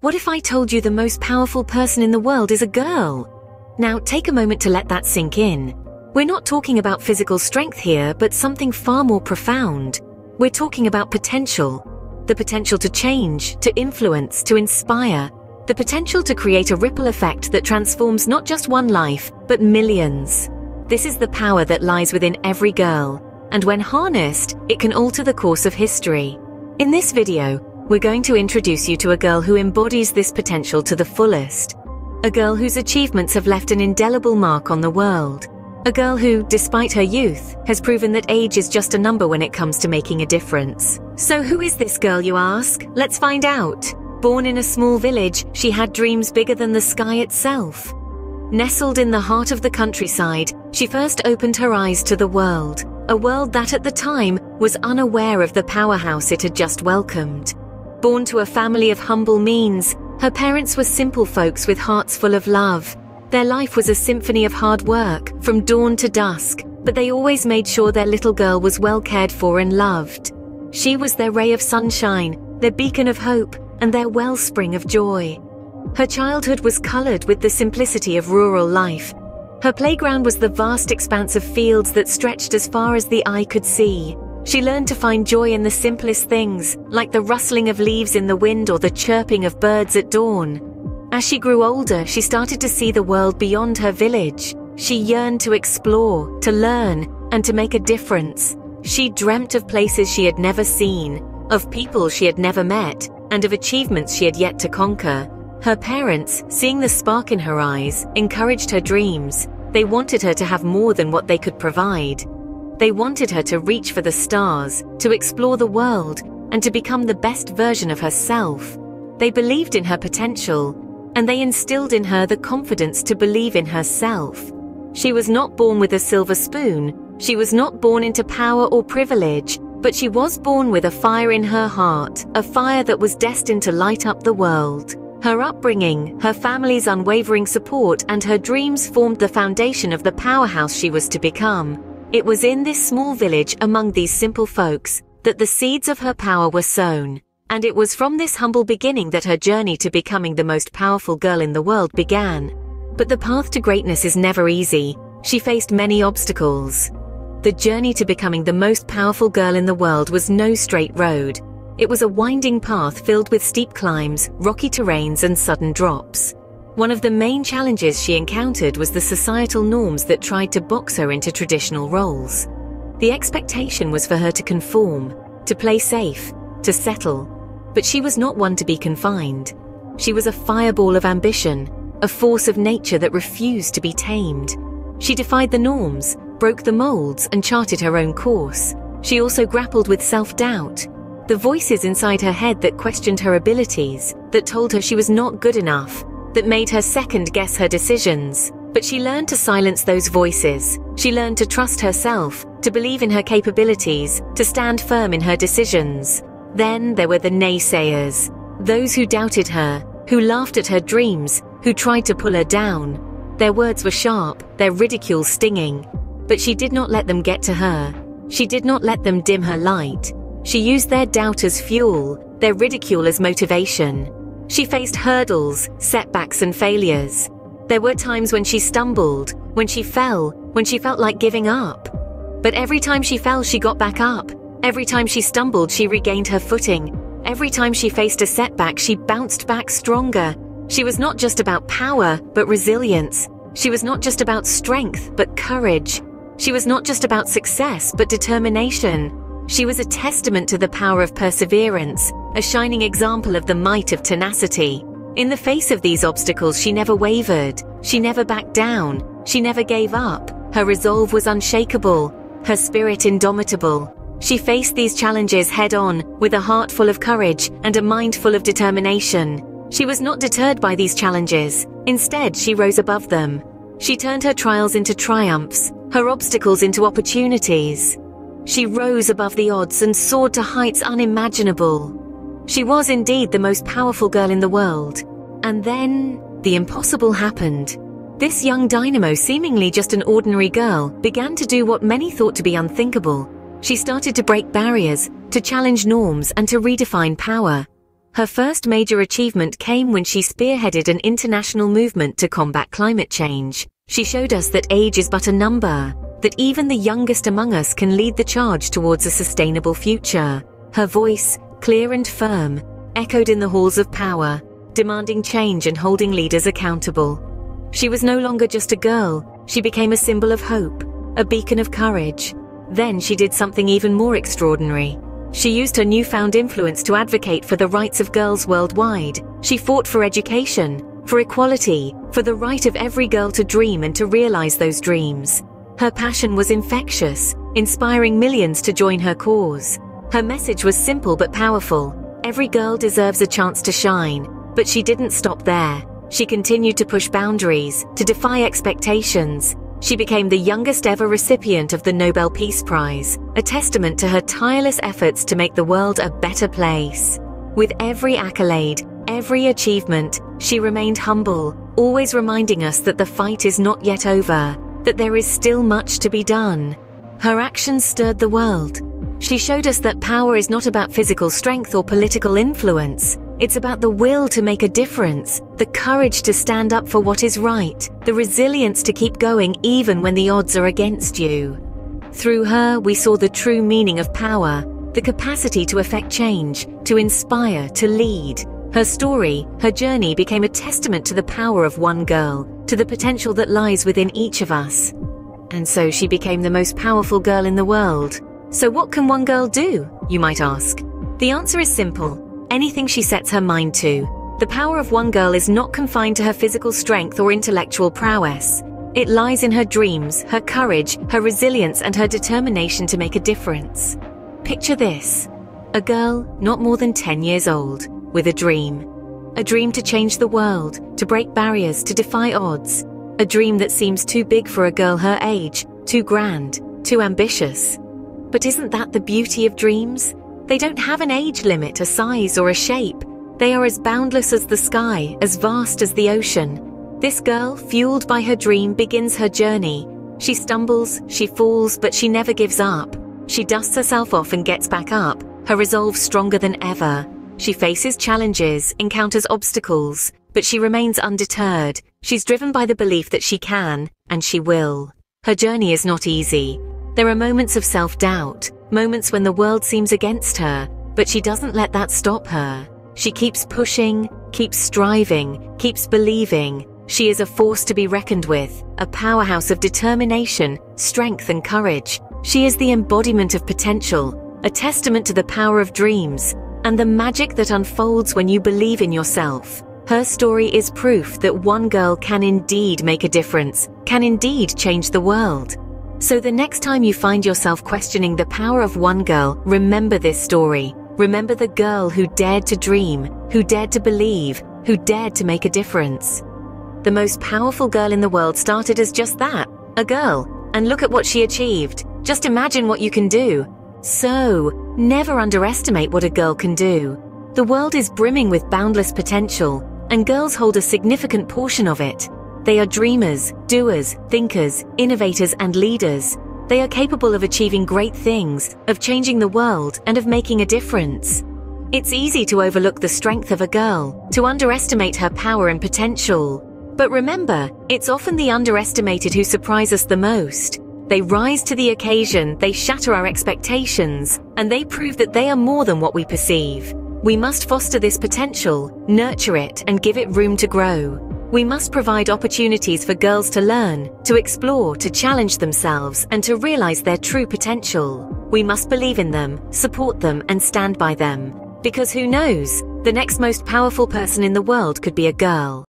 What if I told you the most powerful person in the world is a girl? Now take a moment to let that sink in. We're not talking about physical strength here, but something far more profound. We're talking about potential. The potential to change, to influence, to inspire. The potential to create a ripple effect that transforms not just one life, but millions. This is the power that lies within every girl, and when harnessed, it can alter the course of history. In this video, we're going to introduce you to a girl who embodies this potential to the fullest. A girl whose achievements have left an indelible mark on the world. A girl who, despite her youth, has proven that age is just a number when it comes to making a difference. So who is this girl, you ask? Let's find out. Born in a small village, she had dreams bigger than the sky itself. Nestled in the heart of the countryside, she first opened her eyes to the world, a world that at the time was unaware of the powerhouse it had just welcomed. Born to a family of humble means, her parents were simple folks with hearts full of love. Their life was a symphony of hard work, from dawn to dusk, but they always made sure their little girl was well cared for and loved. She was their ray of sunshine, their beacon of hope, and their wellspring of joy. Her childhood was coloured with the simplicity of rural life. Her playground was the vast expanse of fields that stretched as far as the eye could see. She learned to find joy in the simplest things, like the rustling of leaves in the wind or the chirping of birds at dawn. As she grew older, she started to see the world beyond her village. She yearned to explore, to learn, and to make a difference. She dreamt of places she had never seen, of people she had never met, and of achievements she had yet to conquer. Her parents, seeing the spark in her eyes, encouraged her dreams. They wanted her to have more than what they could provide. They wanted her to reach for the stars, to explore the world, and to become the best version of herself. They believed in her potential, and they instilled in her the confidence to believe in herself. She was not born with a silver spoon, she was not born into power or privilege, but she was born with a fire in her heart, a fire that was destined to light up the world. Her upbringing, her family's unwavering support, and her dreams formed the foundation of the powerhouse she was to become. It was in this small village among these simple folks that the seeds of her power were sown, and it was from this humble beginning that her journey to becoming the most powerful girl in the world began. But the path to greatness is never easy. She faced many obstacles. The journey to becoming the most powerful girl in the world was no straight road. It was a winding path filled with steep climbs, rocky terrains, and sudden drops. One of the main challenges she encountered was the societal norms that tried to box her into traditional roles. The expectation was for her to conform, to play safe, to settle, but she was not one to be confined. She was a fireball of ambition, a force of nature that refused to be tamed. She defied the norms, broke the molds, and charted her own course. She also grappled with self-doubt, the voices inside her head that questioned her abilities, that told her she was not good enough, that made her second guess her decisions. But she learned to silence those voices. She learned to trust herself, to believe in her capabilities, to stand firm in her decisions. Then there were the naysayers, those who doubted her, who laughed at her dreams, who tried to pull her down. Their words were sharp, their ridicule stinging. But she did not let them get to her. She did not let them dim her light. She used their doubt as fuel, their ridicule as motivation. She faced hurdles, setbacks, and failures. There were times when she stumbled, when she fell, when she felt like giving up. But every time she fell, she got back up. Every time she stumbled, she regained her footing. Every time she faced a setback, she bounced back stronger. She was not just about power, but resilience. She was not just about strength, but courage. She was not just about success, but determination. She was a testament to the power of perseverance, a shining example of the might of tenacity. In the face of these obstacles, she never wavered. She never backed down. She never gave up. Her resolve was unshakable, her spirit indomitable. She faced these challenges head on, with a heart full of courage and a mind full of determination. She was not deterred by these challenges. Instead, she rose above them. She turned her trials into triumphs, her obstacles into opportunities. She rose above the odds and soared to heights unimaginable. She was indeed the most powerful girl in the world. And then, the impossible happened. This young dynamo, seemingly just an ordinary girl, began to do what many thought to be unthinkable. She started to break barriers, to challenge norms, and to redefine power. Her first major achievement came when she spearheaded an international movement to combat climate change. She showed us that age is but a number, that even the youngest among us can lead the charge towards a sustainable future. Her voice, clear and firm, echoed in the halls of power, demanding change and holding leaders accountable. She was no longer just a girl, she became a symbol of hope, a beacon of courage. Then she did something even more extraordinary. She used her newfound influence to advocate for the rights of girls worldwide. She fought for education, for equality, for the right of every girl to dream and to realize those dreams. Her passion was infectious, inspiring millions to join her cause. Her message was simple but powerful. Every girl deserves a chance to shine, but she didn't stop there. She continued to push boundaries, to defy expectations, she became the youngest ever recipient of the Nobel Peace Prize, a testament to her tireless efforts to make the world a better place. With every accolade, every achievement, she remained humble, always reminding us that the fight is not yet over, that there is still much to be done. Her actions stirred the world. She showed us that power is not about physical strength or political influence. It's about the will to make a difference, the courage to stand up for what is right, the resilience to keep going even when the odds are against you. Through her, we saw the true meaning of power, the capacity to effect change, to inspire, to lead. Her story, her journey became a testament to the power of one girl, to the potential that lies within each of us. And so she became the most powerful girl in the world. So what can one girl do, you might ask? The answer is simple anything she sets her mind to. The power of one girl is not confined to her physical strength or intellectual prowess. It lies in her dreams, her courage, her resilience, and her determination to make a difference. Picture this a girl not more than 10 years old, with a dream. A dream to change the world, to break barriers, to defy odds. A dream that seems too big for a girl her age, too grand, too ambitious. But isn't that the beauty of dreams? They don't have an age limit, a size, or a shape. They are as boundless as the sky, as vast as the ocean. This girl, fueled by her dream, begins her journey. She stumbles, she falls, but she never gives up. She dusts herself off and gets back up, her resolve stronger than ever. She faces challenges, encounters obstacles, but she remains undeterred. She's driven by the belief that she can, and she will. Her journey is not easy. There are moments of self-doubt, moments when the world seems against her, but she doesn't let that stop her. She keeps pushing, keeps striving, keeps believing. She is a force to be reckoned with, a powerhouse of determination, strength and courage. She is the embodiment of potential, a testament to the power of dreams, and the magic that unfolds when you believe in yourself. Her story is proof that one girl can indeed make a difference, can indeed change the world. So the next time you find yourself questioning the power of one girl, remember this story. Remember the girl who dared to dream, who dared to believe, who dared to make a difference. The most powerful girl in the world started as just that, a girl. And look at what she achieved. Just imagine what you can do. So, never underestimate what a girl can do. The world is brimming with boundless potential, and girls hold a significant portion of it. They are dreamers, doers, thinkers, innovators, and leaders. They are capable of achieving great things, of changing the world, and of making a difference. It's easy to overlook the strength of a girl, to underestimate her power and potential. But remember, it's often the underestimated who surprise us the most. They rise to the occasion, they shatter our expectations, and they prove that they are more than what we perceive. We must foster this potential, nurture it, and give it room to grow. We must provide opportunities for girls to learn, to explore, to challenge themselves, and to realize their true potential. We must believe in them, support them, and stand by them. Because who knows, the next most powerful person in the world could be a girl.